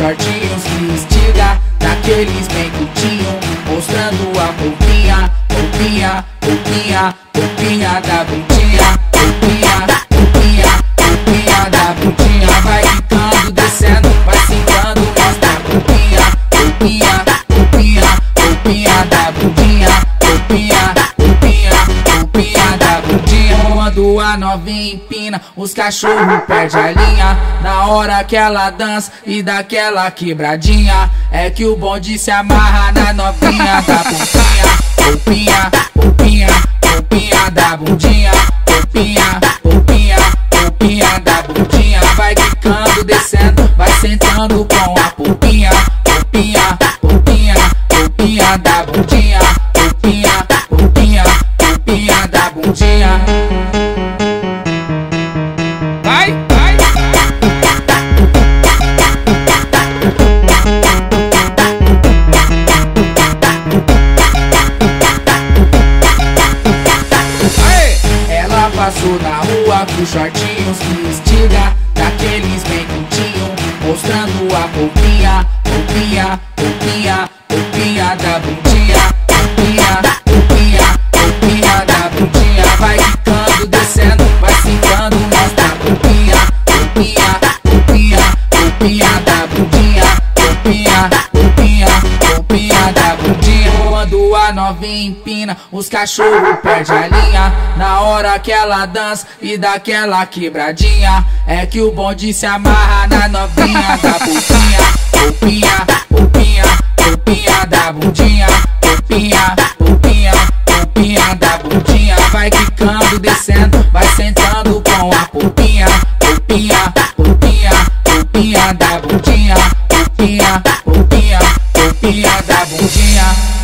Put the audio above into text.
shortinhos que estiga Daqueles bem curtinho Mostrando a polpinha, polpinha, polpinha Polpinha da bundinha Quando a novinha empina Os cachorros perdem a linha Na hora que ela dança e daquela quebradinha. É que o bonde se amarra na novinha da polpinha Polpinha, polpinha, polpinha da bundinha. Polpinha, polpinha, polpinha da bundinha. Vai quicando, descendo, vai sentando com a polpinha Polpinha, polpinha, polpinha da bundinha Passou na rua com shortinhos que estiga Daqueles bem curtinho Mostrando a polpinha, polpinha, polpinha Polpinha da bundinha Polpinha, polpinha, polpinha da bundinha. Vai quicando, descendo, vai sentando Mostra a polpinha, polpinha, polpinha Polpinha da bundinha Polpinha, A novinha empina Os cachorros perdem a linha. Na hora que ela dança e daquela quebradinha É que o bonde se amarra na novinha da polpinha Polpinha, polpinha, polpinha da bundinha. Polpinha, polpinha, polpinha da bundinha. Vai quicando, descendo, vai sentando com a polpinha Polpinha, polpinha, polpinha da bundinha. Polpinha, polpinha, polpinha da bundinha